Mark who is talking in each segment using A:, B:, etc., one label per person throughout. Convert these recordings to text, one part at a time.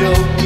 A: joke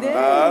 A: Vamos.